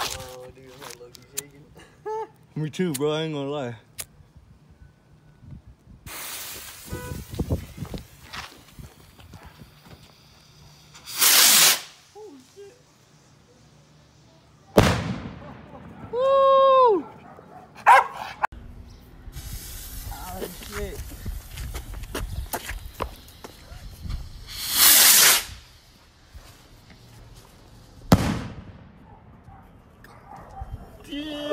Oh, dude, I'm low shaking. Me too, bro. I ain't gonna lie. Woo! Oh shit. Yee.